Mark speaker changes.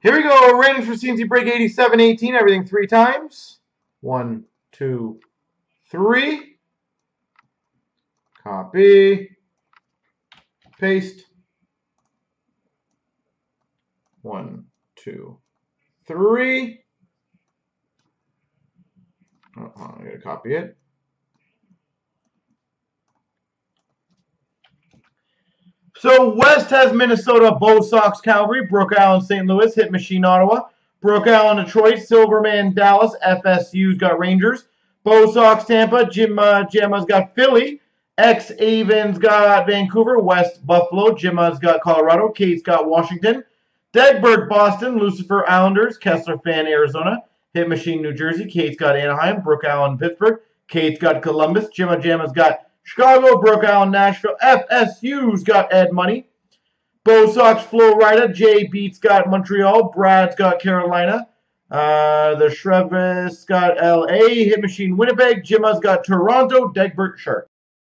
Speaker 1: Here we go. Ratings for CNC break 87 18. Everything three times. One, two, three. Copy. Paste. One, two, three. Oh, I'm going to copy it. So West has Minnesota, Bo Sox, Calgary, Brook Allen, St. Louis, Hit Machine, Ottawa, Brook Allen, Detroit, Silverman, Dallas, FSU's got Rangers, Bo Sox, Tampa, Jim uh, Gemma's got Philly, X Avens got Vancouver, West Buffalo, Jimma's got Colorado, Kate's got Washington, Deadbird Boston, Lucifer Islanders, Kessler Fan Arizona, Hit Machine New Jersey, Kate's got Anaheim, Brook Allen Pittsburgh, Kate's got Columbus, Jimma Jamma's got Chicago, Brook Nashville. FSU's got Ed Money. Bo Sox, Flo Rida. Jay Beats got Montreal. Brad's got Carolina. Uh, the Shrevis got LA. Hit Machine, Winnipeg. Jimma's got Toronto. Degbert Shark.